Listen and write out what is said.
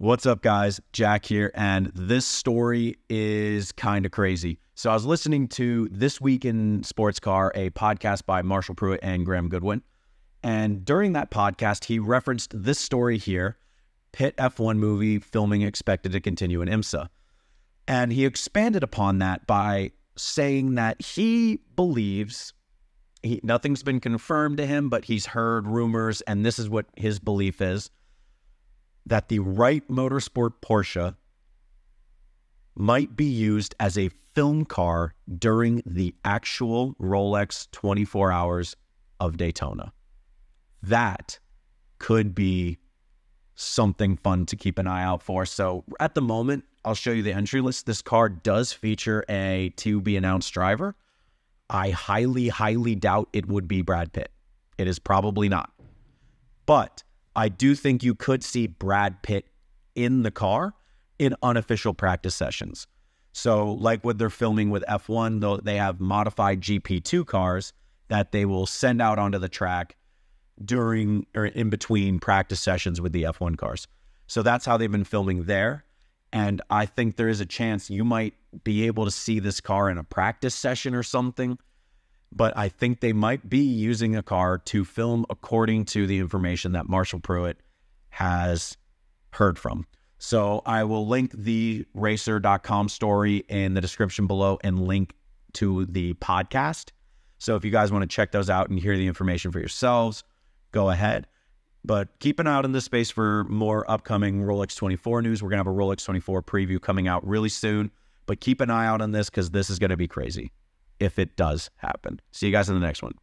What's up, guys? Jack here, and this story is kind of crazy. So, I was listening to This Week in Sports Car, a podcast by Marshall Pruett and Graham Goodwin. And during that podcast, he referenced this story here Pitt F1 movie filming expected to continue in IMSA. And he expanded upon that by saying that he believes he, nothing's been confirmed to him, but he's heard rumors, and this is what his belief is that the Wright Motorsport Porsche might be used as a film car during the actual Rolex 24 hours of Daytona. That could be something fun to keep an eye out for. So at the moment, I'll show you the entry list. This car does feature a to be announced driver. I highly, highly doubt it would be Brad Pitt. It is probably not. But I do think you could see Brad Pitt in the car in unofficial practice sessions. So, like what they're filming with F1, though they have modified GP2 cars that they will send out onto the track during or in between practice sessions with the F1 cars. So that's how they've been filming there. And I think there is a chance you might be able to see this car in a practice session or something. But I think they might be using a car to film according to the information that Marshall Pruett has heard from. So I will link the racer.com story in the description below and link to the podcast. So if you guys want to check those out and hear the information for yourselves, go ahead. But keep an eye out in this space for more upcoming Rolex 24 news. We're going to have a Rolex 24 preview coming out really soon. But keep an eye out on this because this is going to be crazy if it does happen. See you guys in the next one.